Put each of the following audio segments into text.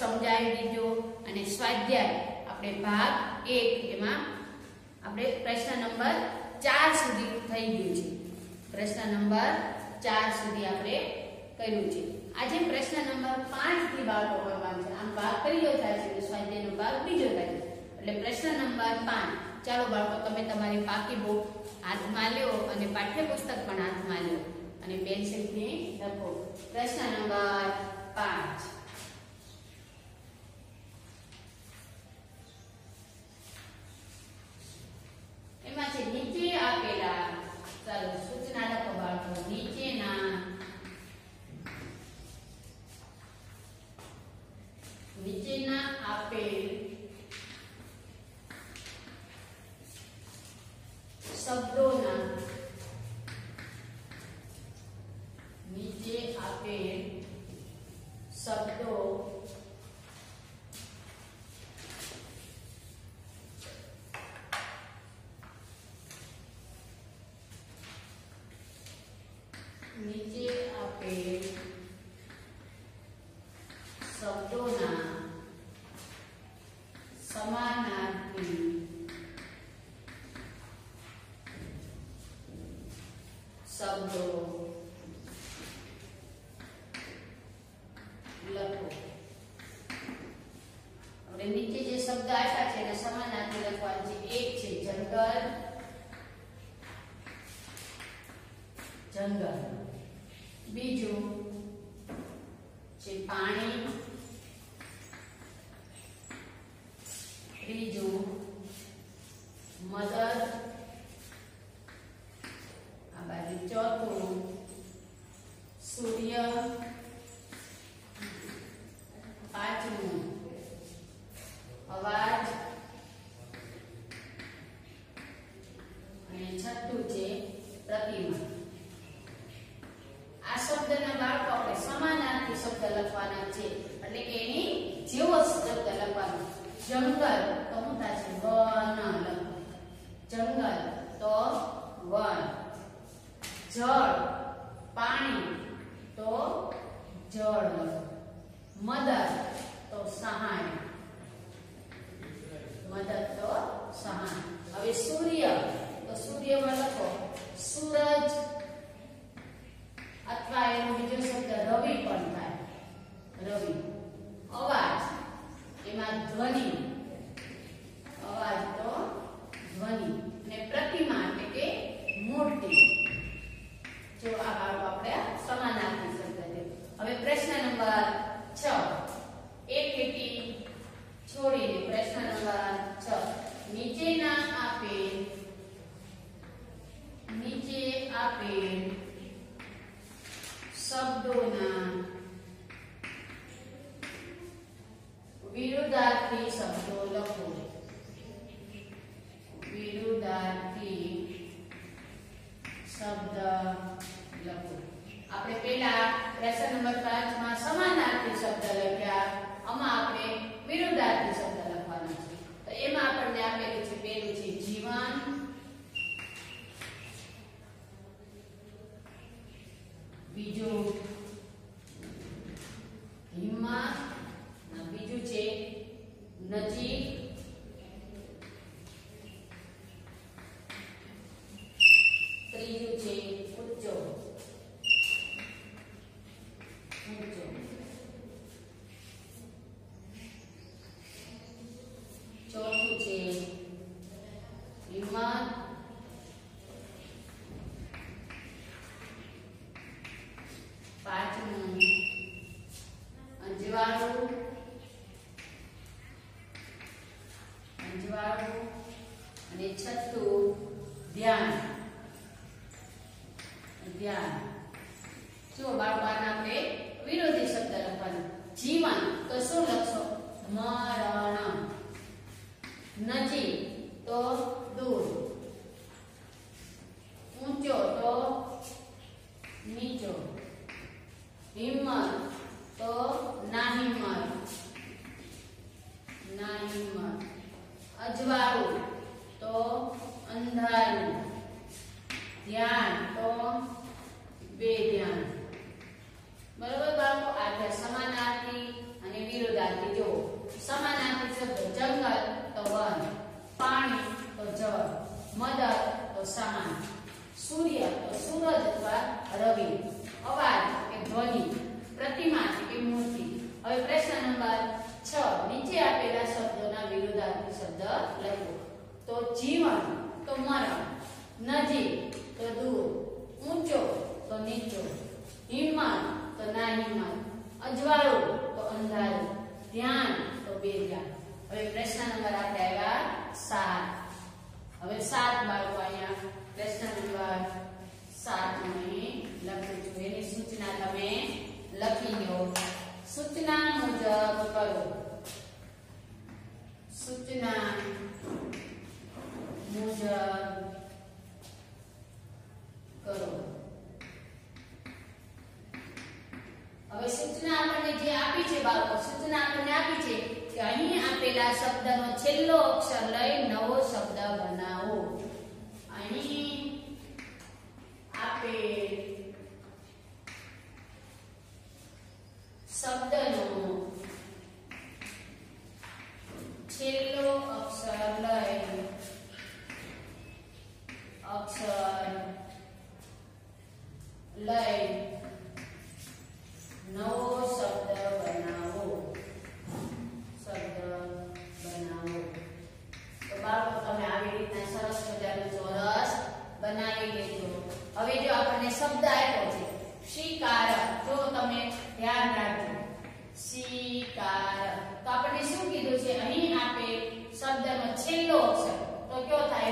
સમજાવી દીધો અને સ્વાધ્યાય આપણે ભાગ એક એમાં આપણે પ્રશ્ન નંબર ચાર સુધી થઈ ગયું છે. પ્રશ્ન નંબર ચાર સુધી આપણે કર્યું છે. આજે પ્રશ્ન નંબર પાંચથી બાળકો કરવાનો છે. આમ ભાગ કર્યો થાય છે, સ્વાધ્યાયનો ભાગ બીજો થાય છે. એટલે પ્રશ્ન નંબર પાંચ. ચાલો બાળકો, તમે તમારી પાકી બુક હાથમાં લ્યો અને પાઠ્યપુસ્તક પણ હાથમાં લ્યો અને પેન્સિલથી લખો. પ્રશ્ન નંબર પાંચ. એમાં છે નીચે આપેલા ચાલો સૂચના લખો બાળકો નીચેના નીચેના આપેલ શબ્દોના નીચે આપેલ શબ્દો નીચે આપેલ શબ્દોના સમાનાર્થી શબ્દો લખો આપણે નીચે જે શબ્દ આપ્યા છે એના સમાનાર્થી લખવાનું છે એક છે જંગલ જંગલ બીજું છે પાણી ત્રીજું મદદ આ બાજુ ચોથું સૂર્ય પાંચમું અવાજ અને છઠ્ઠું છે પ્રતિમા આ શબ્દના બાળકો આપણે સમાનાર્થી શબ્દ લખવાના છે એટલે કે એની જેવો શબ્દ લખવાનો જંગલ તો શું થશે વન લખો જંગલ તો વન જળ પાણી તો જળ લખો મદદ તો સહાય મદદ તો સહાય હવે સૂર્ય તો સૂર્યમાં લખો સૂરજ અથવા એનો બીજો શબ્દ રવિ પણ થાય રવિ અવાજ એમાં ધ્વનિ અવાજ તો ધ્વનિ અને પ્રતિમા એટલે કે મૂર્તિ જો આ બાળકો આપણે સમાનાર્થી શબ્દ છે હવે પ્રશ્ન નંબર 6 એક લીટી છોડીને પ્રશ્ન નંબર 6 નીચેના આપેલ નીચે આપેલ શબ્દોના વિરુદ્ધાર્થી શબ્દો લખો વિરુદ્ધાર્થી શબ્દ લખો આપણે પહેલા પ્રશ્ન નંબર 5 માં સમાનાર્થી શબ્દ લખ્યા. આમાં આપણે વિરુદ્ધાર્થી શબ્દ લખવાનો છે. તો એમાં આપણને આપેલું છે પેલું છે જીવન. બીજું હિંમત અને બીજું છે નજીક ત્રીજું છે ઊંચો ઊંચો ચોથું છે હિંમત પાંચમું અંજવાળું અંજવાળું અને છઠ્ઠું ધ્યાન ધ્યાન જો બાળકોના આપણે વિરોધી શબ્દ લખવાનો જીવન તો શું લખશો મરણ નજીક તો રવિ, અવાજ કે ધ્વનિ, પ્રતિમા કે મૂર્તિ. હવે પ્રશ્ન નંબર 6 નીચે આપેલા શબ્દોના વિરોધાર્થી શબ્દ લખો. તો જીવન, તો મરણ, નજીક, તો દૂર.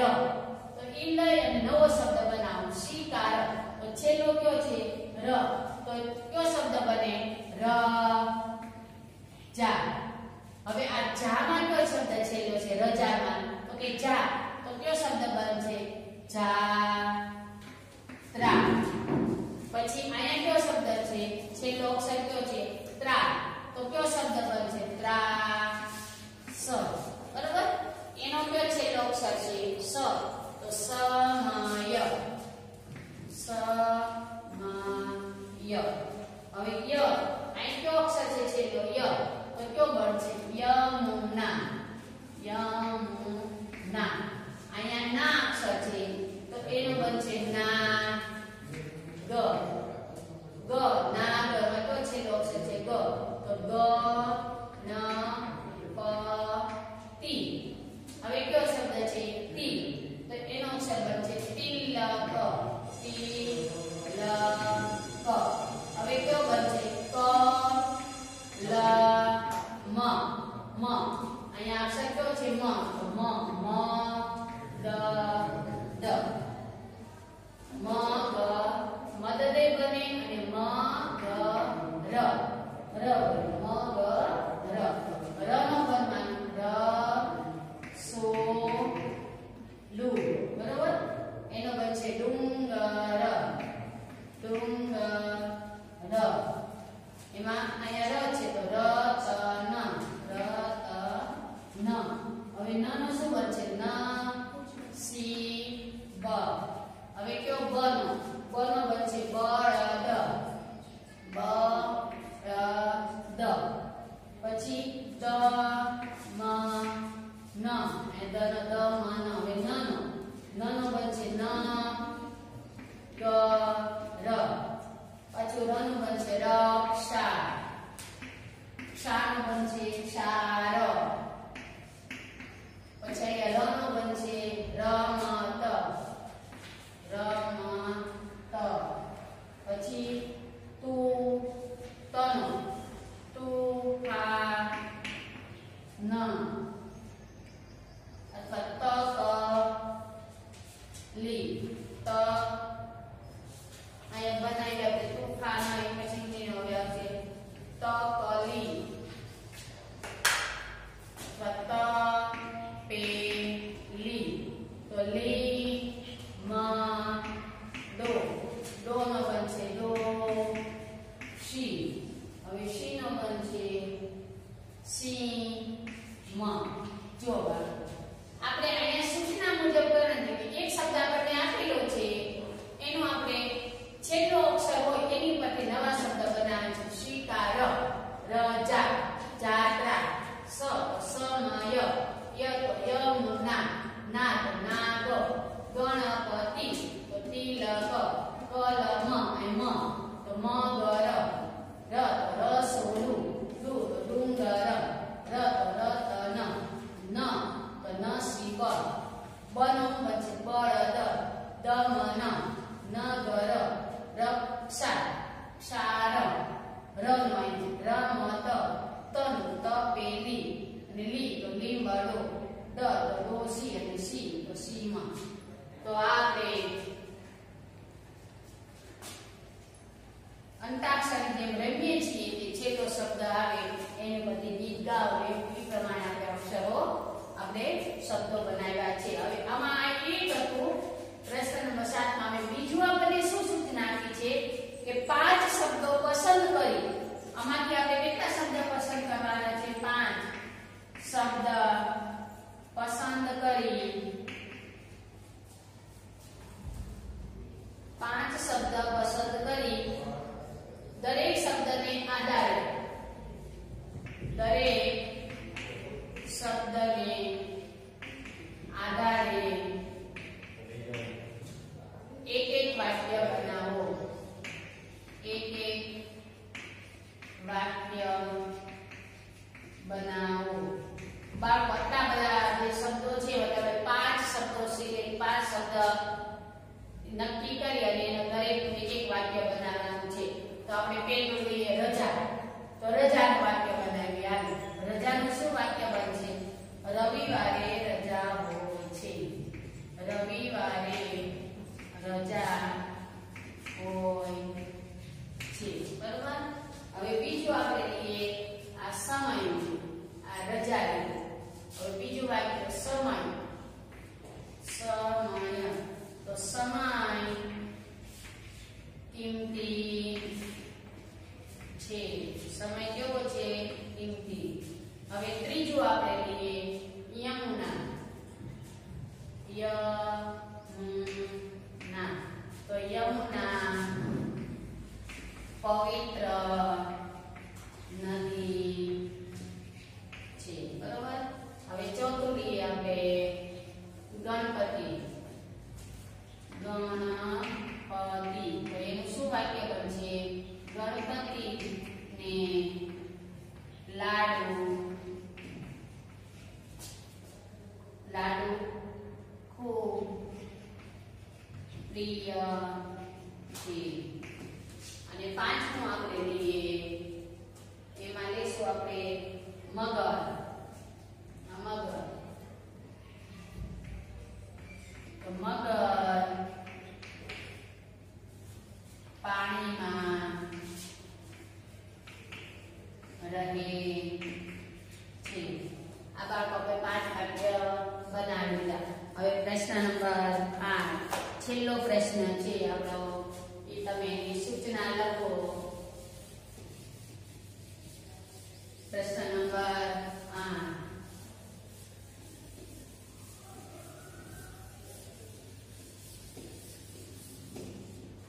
તો ઈ અને નવો શબ્દ બનાવો. શિકાર. તો છેલ્લો કયો છે? ર. તો કયો શબ્દ બને? ર. જા. હવે આ જા માં કયો શબ્દ છેલ્લો છે? રજા માં તો કે જા. તો કયો શબ્દ બને છે જા. ત્રા પછી અહીંયા કયો શબ્દ છે? છેલ્લો અક્ષર કયો છે? ત્રા. તો કયો શબ્દ બનશે? હવે કયો શબ્દ છે તિલ તો એનો શબ્દ છે તિલક તિલક છે ડુંગર ડુંગર એમાં અહીંયા ર છે તો રચ અ ન ર ત ન હવે ન નો શું બનશે ન સી બ હવે કયો બ નો બ નો બનશે નાગ નાગ ગણપતિ તો તિલક કલમ એમ તો મગર રત રસોડું ડુ તો ડુંગર રત રતન ન તો નસીબ બનો પછી બળદ દમન નગર રક્ષા ક્ષાર રમય રમત તનુ તપેલી લીલો લીમડો ડ તો રો સી અને સી તો સી માં તો આ આપણે અંતાક્ષરની જેમ રમીએ બનાવ્યા છે હવે આમાં આ એક હતું પ્રશ્ન નંબર શું સૂચના છે કે પાંચ શબ્દો પસંદ કરી આમાંથી આપણે કેટલા શબ્દ પસંદ કરવાના છે પાંચ શબ્દ પસંદ કરી પાંચ શબ્દ પસંદ કરી દરેક શબ્દને આધારે દરેક શબ્દને આધારે એક એક વાક્ય બનાવો એક એક વાક્ય બનાવો બાળકો આટલા બધા જે શબ્દો છે એટલે પાંચ શબ્દો છે એ પાંચ શબ્દ નક્કી કરી અને એનો દરેક એક એક વાક્ય બનાવવાનું છે. તો આપણે પહેલું લઈએ રજા. તો રજાનું વાક્ય બનાવીએ હાલો રજાનું શું વાક્ય બનશે રવિવારે રજા હોય છે. રવિવારે રજા હોય છે. બરોબર? હવે બીજું આપણે લઈએ આ સમય. આ રજા. હવે બીજું વાક્ય સમય. સમય. તો સમય કિંમતી છે. સમય કેવો છે? કિંમતી. હવે ત્રીજું આપણે લઈએ યમુના યમુના તો યમુના પવિત્ર નદી છે બરોબર હવે ચોથું લઈએ આપણે ગણપતિ ગણપતિ તો એનું શું વાક્ય બનશે ગણપતિ ને લાડુ લાડુ ખૂબ પ્રિય છે અને પાંચમું આપણે લઈએ એમાં લેશું આપણે મગર આ મગર તો મગર પાણીમાં રહે છે આ બાળકો આપણે પાંચ વાક્ય બનાવી લીધા હવે પ્રશ્ન નંબર આઠ. છેલ્લો પ્રશ્ન છે આપણો. એ તમે સૂચના લખો. પ્રશ્ન નંબર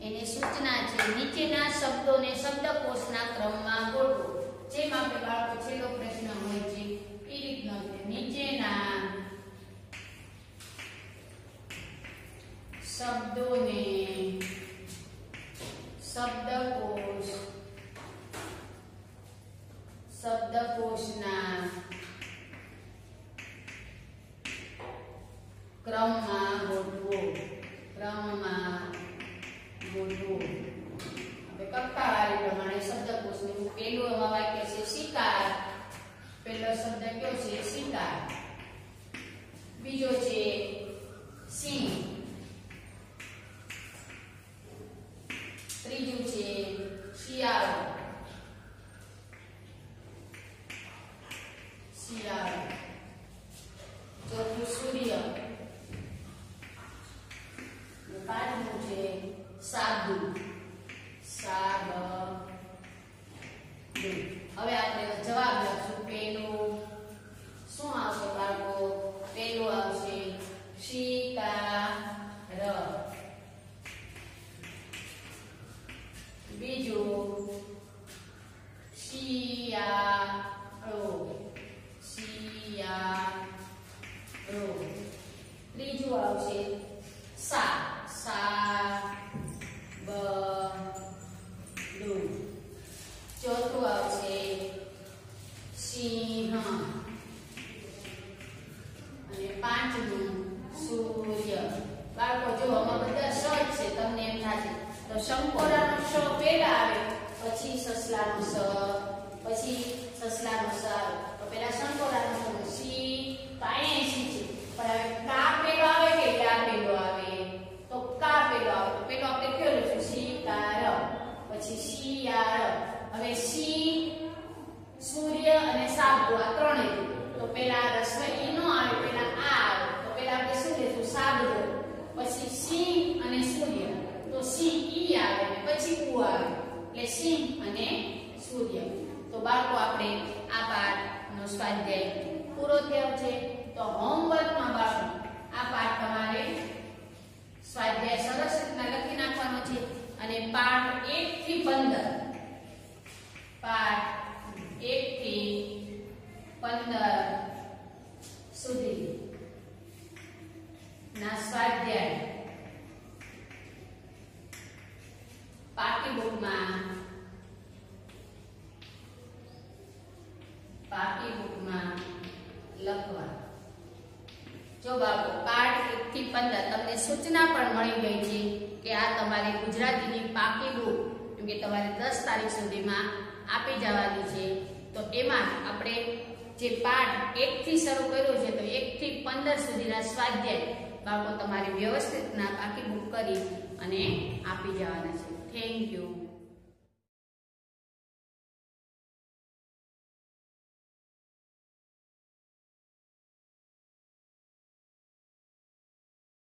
એની સૂચના છે, નીચેના શબ્દોને શબ્દકોશના ક્રમમાં ગોઠવો જેમ આપણે બાળકો છેલ્લો પ્રશ્ન હોય છે એ રીતનો છે નીચેના શબ્દોને શબ્દકોશ શબ્દકોશના ક્રમમાં ગોઠવો ક્રમમાં ગોઠવો હવે કક્કાવાળી પ્રમાણે શબ્દકોશનું પેલું એમાં વાક્ય છે શિકાર પહેલો શબ્દ કયો છે શિકાર બીજો છે સિંહ ત્રીજું છે શિયાળો શિયાળો ચોથું સૂર્ય અને પાંચમું છે સાબુ સાબુ હવે આપણે જવાબ લખશું પેલું શું આવશે બાળકો પેલું આવશે શિકાર બીજું શિયાળો શિયાળો ત્રીજું આવશે સા સા બ ડું ચોથું આવશે સિંહ અને પાંચમું સૂર્ય બાળકો જો આમાં બધા સ જ છે તમને એમ થશે તો શંકોરાનો શ પહેલા આવે પછી સસલાનો સ, પછી સસલાનો સ. તો પહેલા સંકોડાનો સનો સી, તો અહીંયા સી છે. પણ હવે કા પેલો આવે કે કા પેલો આવે? તો કા પેલો આવે. પેલો આપણે કેવું લખશું સી કાર પછી સી આર હવે સી, સૂર્ય અને સાબુ, આ ત્રણેય. તો પેલા રસ્વ ઈ નો આવે પેલા આ તો પેલા આપણે શું લખશું સાબુ. પછી સી અને સૂર્ય. તો સી ઈ આવે પછી કુ આવે. એટલે સિંહ અને સૂર્ય. તો બાળકો, આપણે આ પાઠનો સ્વાધ્યાય પૂરો થયો છે. તો હોમવર્કમાં બાળકો, આ પાઠ તમારે સ્વાધ્યાય સરસ રીતના લખી નાખવાનો છે. અને પાઠ એક થી 15 પાઠ 1 થી 15 સુધી. ના, સ્વાધ્યાય. પાકી બુકમાં. લખવા. જો બાળકો પાઠ એક થી પંદર તમને સૂચના પણ મળી ગઈ છે કે આ તમારે ગુજરાતીની પાકી બુક, કેમ કે તમારે દસ તારીખ સુધીમાં આપી જવાની છે. તો એમાં આપણે જે પાઠ એક થી શરૂ કર્યો છે, તો એક થી પંદર સુધીના સ્વાધ્યાય બાળકો તમારે વ્યવસ્થિતના પાકી બુક કરી અને આપી જવાના છે. Thank you.